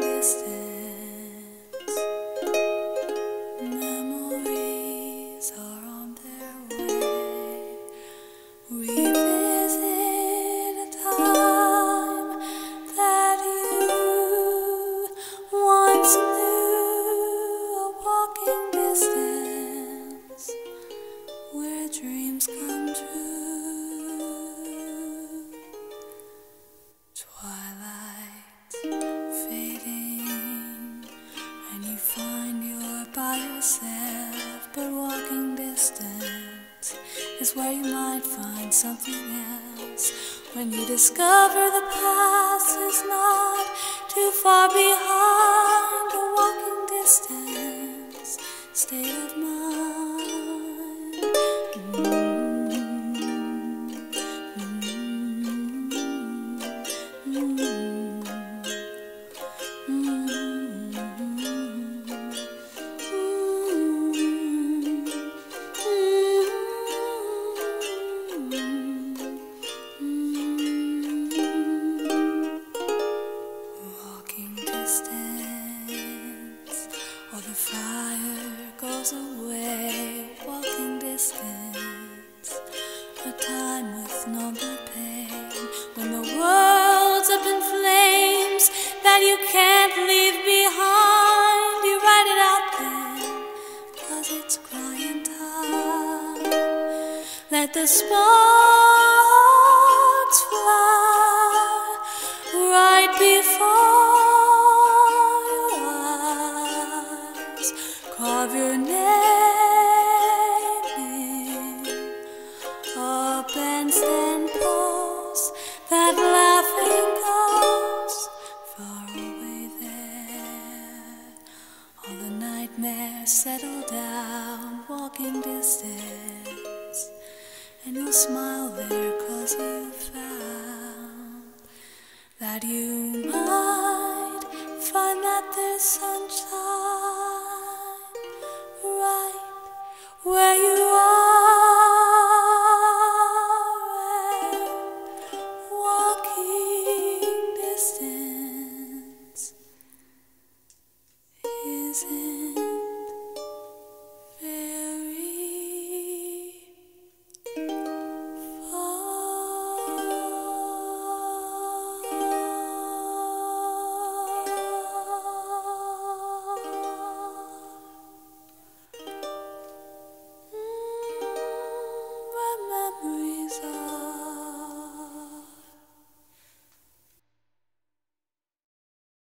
distance. Memories are on their way. A time that you once knew. A walking distance where dreams come true. Twilight fading, and you find you're by yourself, but walking distance is where you might find something else. When you discover the past is not too far behind, the fire goes away. Walking distance, a time with no pain. When the world's up in flames that you can't leave behind, you write it out then, cause it's crying time. Let the sparks Carve your name in a bandstand post that laughing goes far away there. All the nightmares settle down, walking distance. And you'll smile there cause you found that you